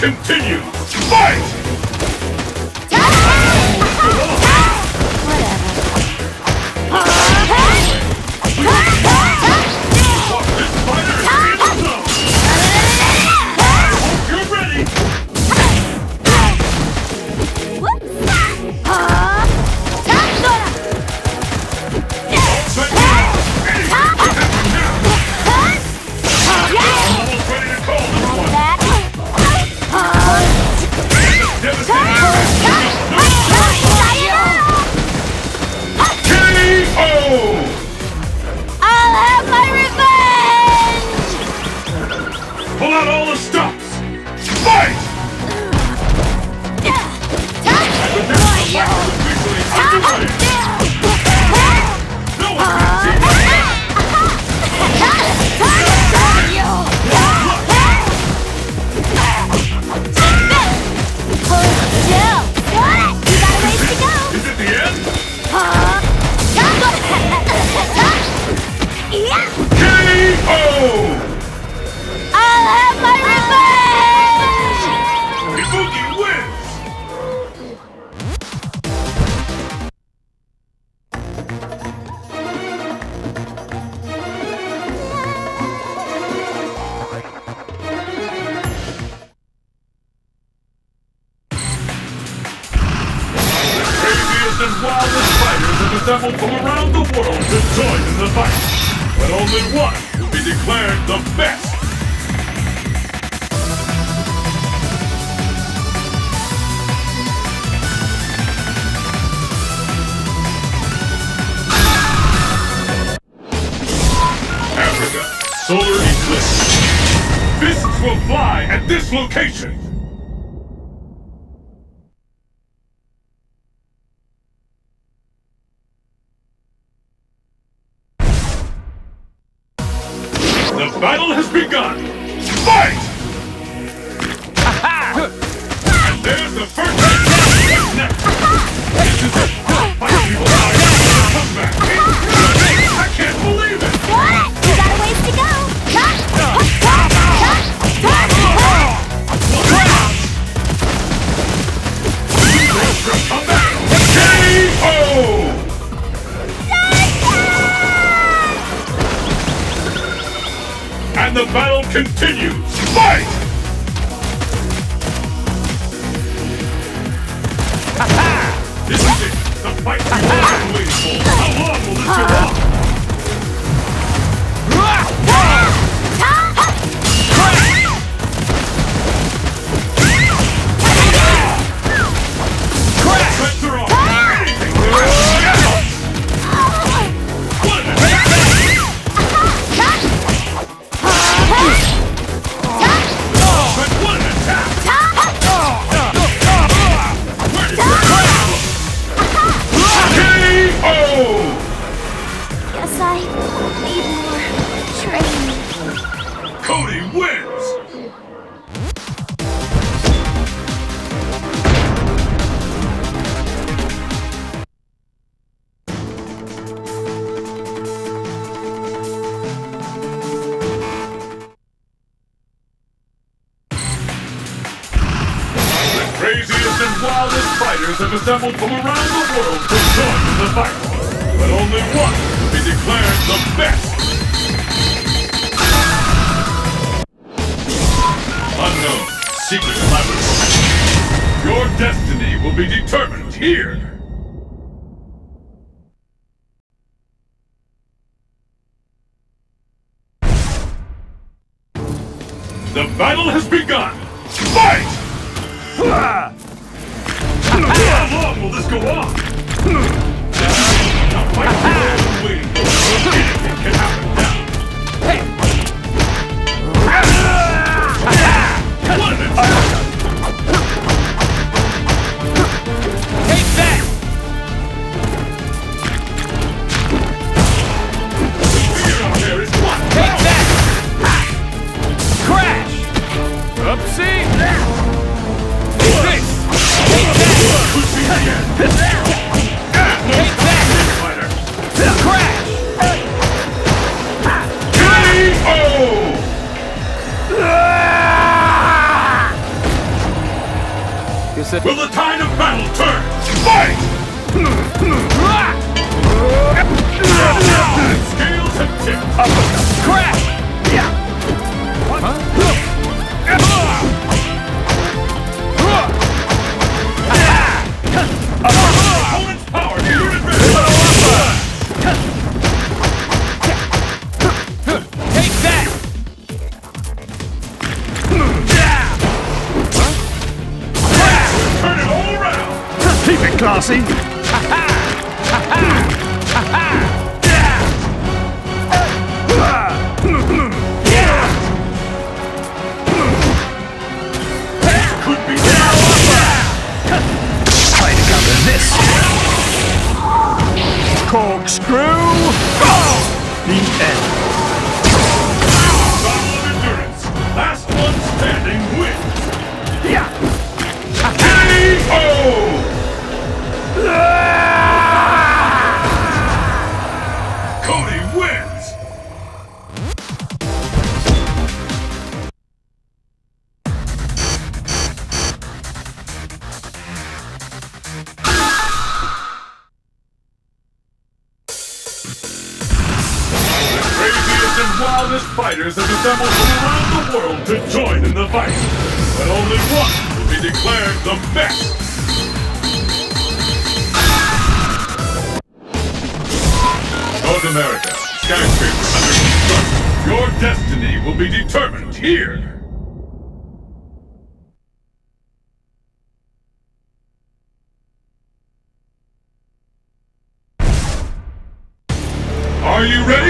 continues! Fight! And wildest fighters have assembled from around the world to join in the fight. But only one will be declared the best. Africa, solar eclipse. Fists will fly at this location. The battle has begun! Fight! and there's the first continues! Fight! This is it! The fight have assembled from around the world to join in the fight. But only one will be declared the best. Unknown, secret laboratory. Your destiny will be determined here. The battle has begun! Fight! How long will this go on? Now fight for all for. Anything can happen Will the tide of battle turn? Fight! Scales have tipped. Crash! Classy. Corkscrew. The end. of endurance. Last one standing wins. wildest fighters have assembled from around the world to join in the fight. But only one will be declared the best. North America, skyscraper under construction. Your destiny will be determined here. Are you ready?